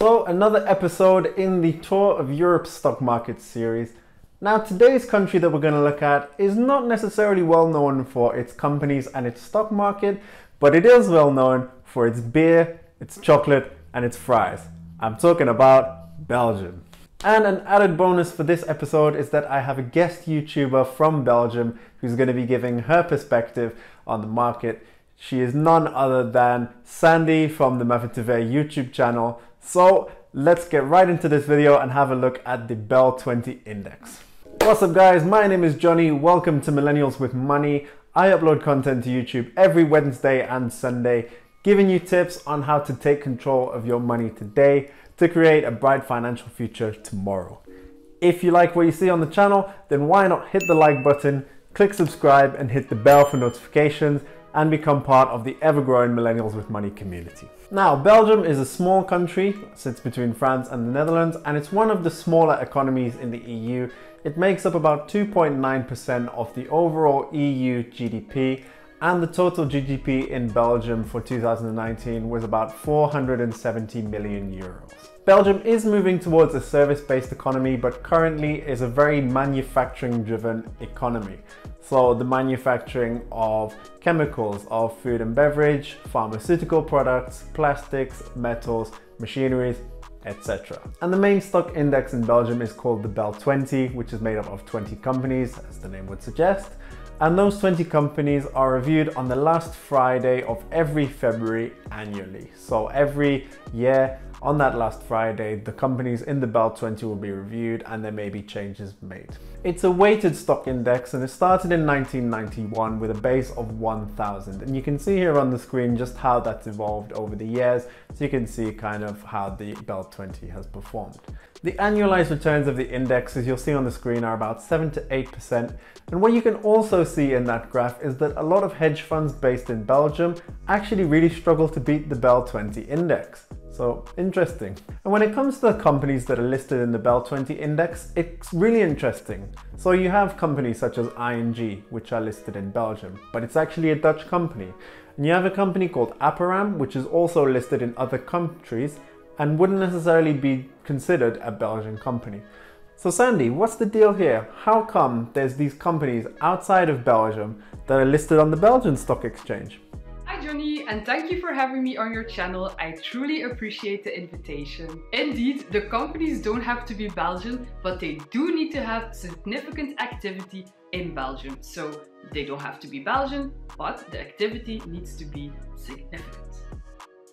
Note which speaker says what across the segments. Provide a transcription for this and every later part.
Speaker 1: So another episode in the Tour of Europe stock market series. Now today's country that we're going to look at is not necessarily well known for its companies and its stock market, but it is well known for its beer, its chocolate and its fries. I'm talking about Belgium. And an added bonus for this episode is that I have a guest YouTuber from Belgium who's going to be giving her perspective on the market. She is none other than Sandy from the Mavutive YouTube channel. So let's get right into this video and have a look at the BEL 20 index. What's up guys, my name is Johnny. Welcome to Millennials with Money. I upload content to YouTube every Wednesday and Sunday, giving you tips on how to take control of your money today to create a bright financial future tomorrow. If you like what you see on the channel, then why not hit the like button, click subscribe and hit the bell for notifications and become part of the ever-growing Millennials with Money community. Now, Belgium is a small country, sits between France and the Netherlands, and it's one of the smaller economies in the EU. It makes up about 2.9% of the overall EU GDP, and the total GDP in Belgium for 2019 was about 470 million euros. Belgium is moving towards a service-based economy, but currently is a very manufacturing-driven economy. So the manufacturing of chemicals, of food and beverage, pharmaceutical products, plastics, metals, machineries, etc. And the main stock index in Belgium is called the Bel 20, which is made up of 20 companies, as the name would suggest. And those 20 companies are reviewed on the last Friday of every February annually. So every year, on that last Friday, the companies in the Bel 20 will be reviewed and there may be changes made. It's a weighted stock index and it started in 1991 with a base of 1000 and you can see here on the screen just how that's evolved over the years so you can see kind of how the Bel 20 has performed. The annualized returns of the index as you'll see on the screen are about 7 to 8% and what you can also see in that graph is that a lot of hedge funds based in Belgium actually really struggle to beat the Bel 20 index. So interesting. And when it comes to the companies that are listed in the Bel 20 index, it's really interesting. So you have companies such as ING, which are listed in Belgium, but it's actually a Dutch company. And you have a company called Aperam, which is also listed in other countries and wouldn't necessarily be considered a Belgian company. So Sandy, what's the deal here? How come there's these companies outside of Belgium that are listed on the Belgian Stock Exchange?
Speaker 2: Johnny, and thank you for having me on your channel. I truly appreciate the invitation. Indeed, the companies don't have to be Belgian, but they do need to have significant activity in Belgium. So they don't have to be Belgian, but the activity needs to be significant.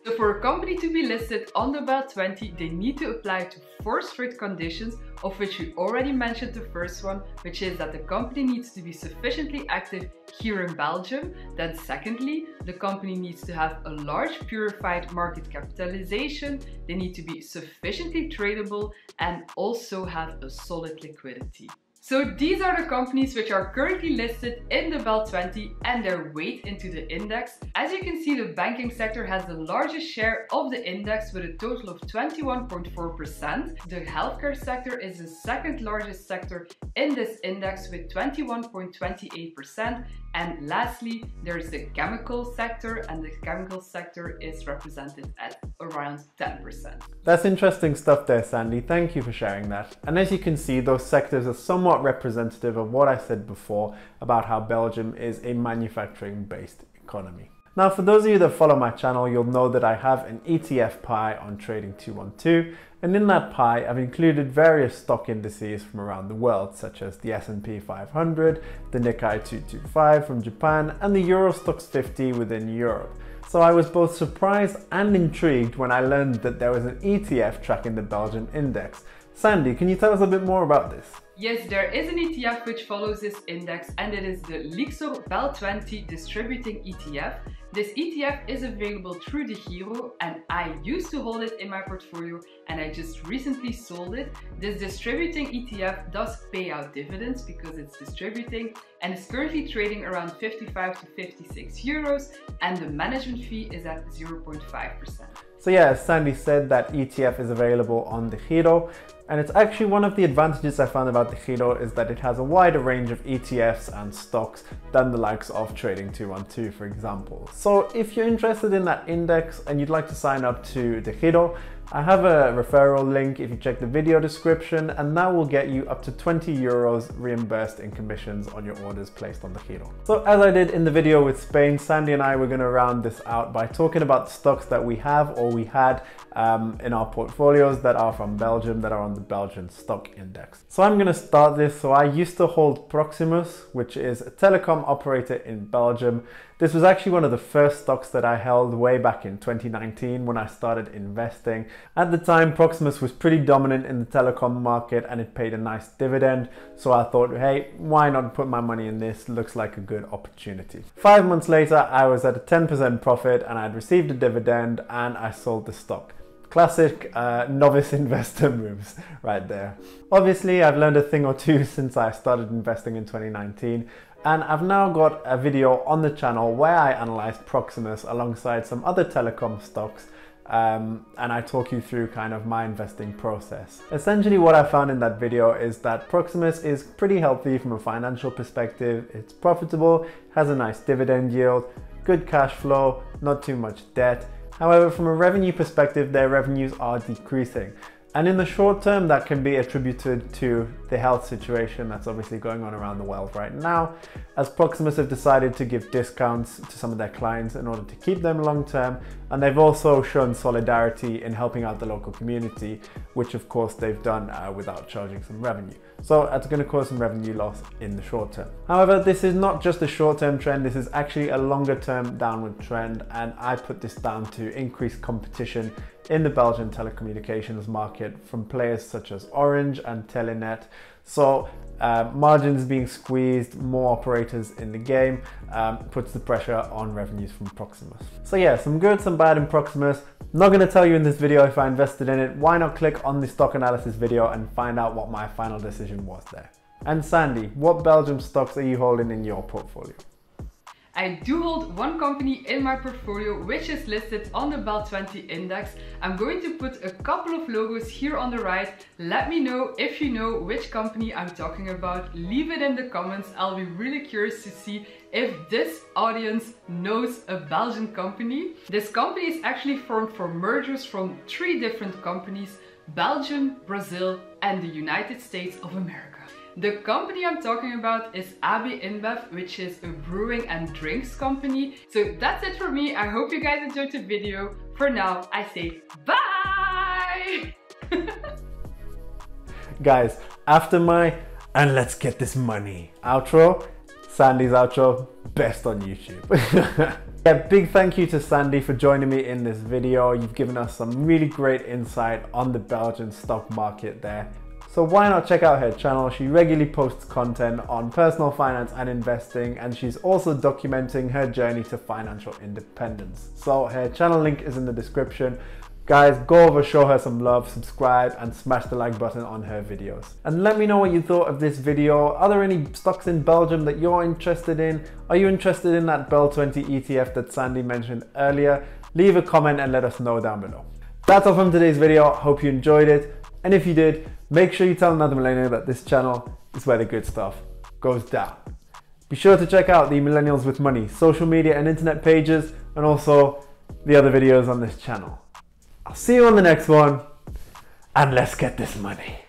Speaker 2: So for a company to be listed on the Bel 20, they need to apply to four strict conditions, of which we already mentioned the first one, which is that the company needs to be sufficiently active here in Belgium. Then secondly, the company needs to have a large purified market capitalization. They need to be sufficiently tradable and also have a solid liquidity. So these are the companies which are currently listed in the Bel 20 and their weight into the index. As you can see, the banking sector has the largest share of the index with a total of 21.4%. The healthcare sector is the second largest sector in this index with 21.28%. And lastly, there's the chemical sector and the chemical sector is represented at around 10%.
Speaker 1: That's interesting stuff there, Sandy. Thank you for sharing that. And as you can see, those sectors are somewhat somewhat representative of what I said before about how Belgium is a manufacturing based economy. Now, for those of you that follow my channel, you'll know that I have an ETF pie on Trading 212, and in that pie, I've included various stock indices from around the world, such as the S&P 500, the Nikkei 225 from Japan, and the Euro Stoxx 50 within Europe. So I was both surprised and intrigued when I learned that there was an ETF tracking the Belgian index. Sandy, can you tell us a bit more about this?
Speaker 2: Yes, there is an ETF which follows this index and it is the Lyxor Bel 20 Distributing ETF. This ETF is available through DEGIRO and I used to hold it in my portfolio and I just recently sold it. This distributing ETF does pay out dividends because it's distributing and is currently trading around 55 to 56 euros and the management fee is at 0.5%.
Speaker 1: So yeah, as Sandy said, that ETF is available on DEGIRO. And it's actually one of the advantages I found about DEGIRO is that it has a wider range of ETFs and stocks than the likes of Trading 212, for example. So if you're interested in that index and you'd like to sign up to DEGIRO, I have a referral link if you check the video description and that will get you up to 20 euros reimbursed in commissions on your orders placed on DEGIRO. So as I did in the video with Spain, Sandy and I were going to round this out by talking about the stocks that we have or we had um, in our portfolios that are from Belgium that are on the Belgian stock index. So I'm going to start this. So I used to hold Proximus, which is a telecom operator in Belgium. This was actually one of the first stocks that I held way back in 2019 when I started investing. At the time, Proximus was pretty dominant in the telecom market and it paid a nice dividend. So I thought, hey, why not put my money in this? Looks like a good opportunity. Five months later, I was at a 10% profit and I'd received a dividend and I sold the stock. Classic uh, novice investor moves right there. Obviously, I've learned a thing or two since I started investing in 2019, and I've now got a video on the channel where I analyzed Proximus alongside some other telecom stocks um, and I talk you through kind of my investing process. Essentially what I found in that video is that Proximus is pretty healthy from a financial perspective, it's profitable, has a nice dividend yield, good cash flow, not too much debt. However, from a revenue perspective, their revenues are decreasing. And in the short term, that can be attributed to the health situation that's obviously going on around the world right now, as Proximus have decided to give discounts to some of their clients in order to keep them long term. And they've also shown solidarity in helping out the local community, which of course they've done uh, without charging some revenue. So that's going to cause some revenue loss in the short term. However, this is not just a short term trend, this is actually a longer term downward trend. And I put this down to increased competition in the Belgian telecommunications market from players such as Orange and Telenet. So uh, margins being squeezed, more operators in the game um, puts the pressure on revenues from Proximus. So yeah, some good, some bad in Proximus. Not to tell you in this video if I invested in it. Why not click on the stock analysis video and find out what my final decision was there. And Sandy, what Belgium stocks are you holding in your portfolio?
Speaker 2: I do hold one company in my portfolio which is listed on the BEL 20 index. I'm going to put a couple of logos here on the right. Let me know if you know which company I'm talking about. Leave it in the comments. I'll be really curious to see if this audience knows a Belgian company. This company is actually formed from mergers from three different companies, Belgium, Brazil and the United States of America. The company I'm talking about is AB InBev, which is a brewing and drinks company. So that's it for me. I hope you guys enjoyed the video. For now, I say bye!
Speaker 1: guys, after my and let's get this money outro, Sandy's outro, best on YouTube. yeah, big thank you to Sandy for joining me in this video. You've given us some really great insight on the Belgian stock market there. So why not check out her channel? She regularly posts content on personal finance and investing and she's also documenting her journey to financial independence. So her channel link is in the description. Guys, go over, show her some love, subscribe and smash the like button on her videos. And let me know what you thought of this video. Are there any stocks in Belgium that you're interested in? Are you interested in that BEL 20 ETF that Sandy mentioned earlier? Leave a comment and let us know down below. That's all from today's video. Hope you enjoyed it. And if you did, Make sure you tell another millennial that this channel is where the good stuff goes down. Be sure to check out the Millennials with Money social media and internet pages and also the other videos on this channel. I'll see you on the next one and let's get this money.